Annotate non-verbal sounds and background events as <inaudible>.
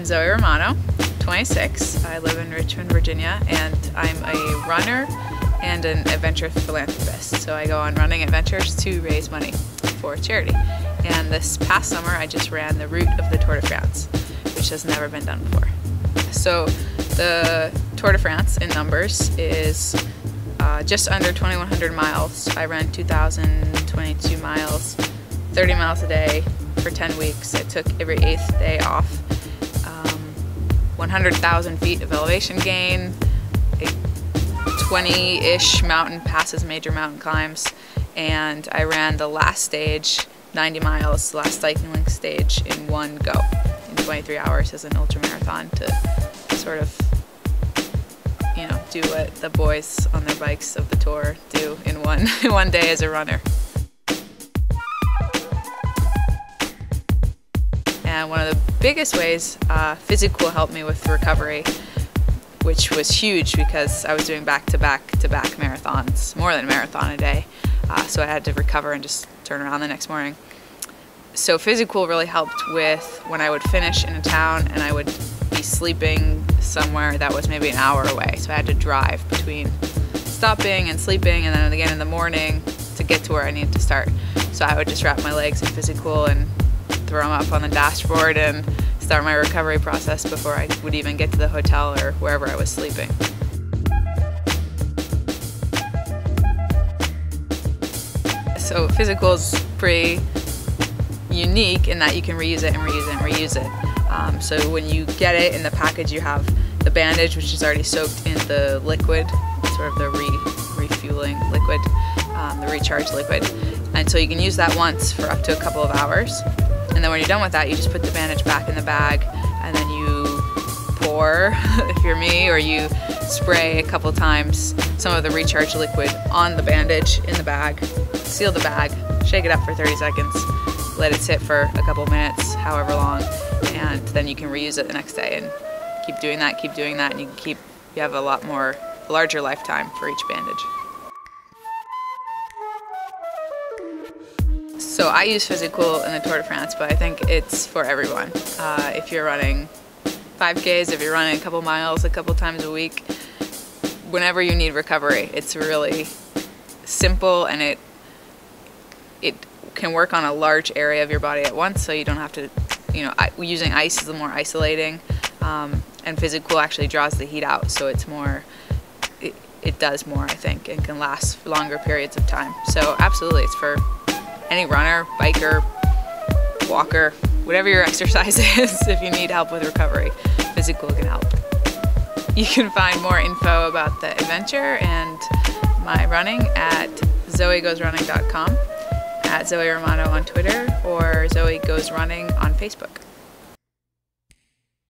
Zoe Romano, 26. I live in Richmond, Virginia, and I'm a runner and an adventure philanthropist. So I go on running adventures to raise money for charity. And this past summer, I just ran the route of the Tour de France, which has never been done before. So the Tour de France in numbers is uh, just under 2,100 miles. I ran 2,022 miles, 30 miles a day for 10 weeks. I took every eighth day off. Um, 100,000 feet of elevation gain, 20-ish mountain passes, major mountain climbs, and I ran the last stage, 90 miles, the last cycling stage in one go in 23 hours as an ultra marathon to sort of, you know, do what the boys on their bikes of the tour do in one, <laughs> one day as a runner. And one of the biggest ways uh, Physicool helped me with recovery which was huge because I was doing back-to-back-to-back marathons, more than a marathon a day. Uh, so I had to recover and just turn around the next morning. So Physicool really helped with when I would finish in a town and I would be sleeping somewhere that was maybe an hour away. So I had to drive between stopping and sleeping and then again in the morning to get to where I needed to start. So I would just wrap my legs in Physicool and throw them up on the dashboard and start my recovery process before I would even get to the hotel or wherever I was sleeping. So Physicool is pretty unique in that you can reuse it and reuse it and reuse it. Um, so when you get it in the package you have the bandage which is already soaked in the liquid, sort of the re refueling liquid, um, the recharge liquid. And so you can use that once for up to a couple of hours and then when you're done with that, you just put the bandage back in the bag and then you pour, <laughs> if you're me, or you spray a couple times some of the recharge liquid on the bandage in the bag, seal the bag, shake it up for 30 seconds, let it sit for a couple minutes, however long, and then you can reuse it the next day and keep doing that, keep doing that, and you can keep, you have a lot more, larger lifetime for each bandage. So I use Physicool in the Tour de France, but I think it's for everyone. Uh, if you're running 5Ks, if you're running a couple miles a couple times a week, whenever you need recovery, it's really simple and it it can work on a large area of your body at once, so you don't have to, you know, using ice is more isolating, um, and Physicool actually draws the heat out, so it's more, it, it does more, I think, and can last longer periods of time. So absolutely, it's for any runner, biker, walker, whatever your <laughs> exercise is, if you need help with recovery, Physicool can help. You can find more info about the adventure and my running at zoegoesrunning.com, at Zoe Romano on Twitter, or Zoe Goes Running on Facebook.